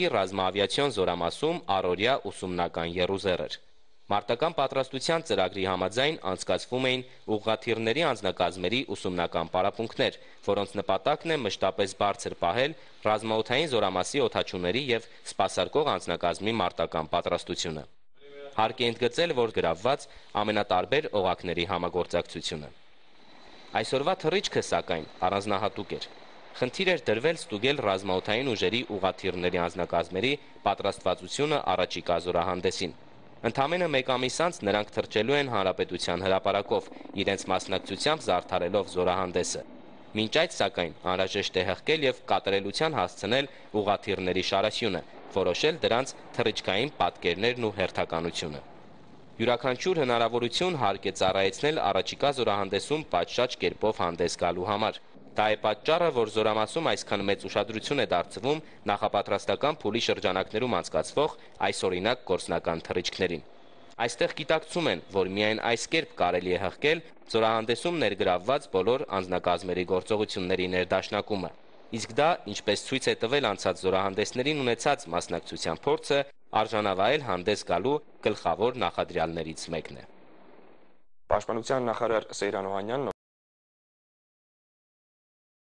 Արցախի ռազմաավիացիոն զորամասում առօրյա ուսումնական եռուզեռ էր։ Մարտական պատրաստության ծրագրի համաձայն անցկացվում էին ուղղաթիռների անձնակազմերի ուսումնական պարապմունքներ, որոնց նպատակն է մշտապես բարձր պահել ռազմաօդային զորամասի օդաչուների եւ սպասարկող անձնակազմի մարտական պատրաստությունը։ Հարկ է ընդգծել, որ գրավված ամենատարբեր օղակների համագործակցությունը։ Այսօրվա թռիչքը, սակայն, առանձնահատուկ էր։ Խնդիր էր դրվել ստուգել ռազմաօդային ուժերի ուղաթիռների անձնակազմերի պատրաստվածությունը առաջիկա զորահանդեսին։ Ընդամենը մեկ ամիս անց նրանք թրջելու են հանրապետության հրապարակով, իրենց մասնակցությամբ զարդարելով զորահանդեսը։ Մինչ այդ, սակայն, անհրաժեշտ է հղկել եւ կատարելության հասցնել ուղաթիռների շարասյունը, որոշել դրանց թռիչքային պատկերներն ու հերթականությունը։ Յուրաքանչյուր հնարավորություն հարկ է ծառայեցնել առաջիկա զորահանդեսում պատշաճ կերպով հանդես գալու համար։ Դա է պատճառը, որ զորամասում այսքան մեծ ուշադրություն է դարձվում նախապատրաստական փուլի շրջանակներում անցկացվող այսօրինակ գործնական թռիչքներին։ Այստեղ գիտակցում են, որ միայն այս կերպ կարելի է հղկել զորահանդեսում ներգրավված բոլոր անձնակազմերի գործողությունների ներդաշնակումը։ Իսկ դա, ինչպես ցույց է տվել անցած զորահանդեսներին ունեցած մասնակցության փորձը, արժանավայել հանդես գալու գլխավոր նախադրյալներից մեկն է։ Պաշտպանության նախարար Սեյրան Օհանյանն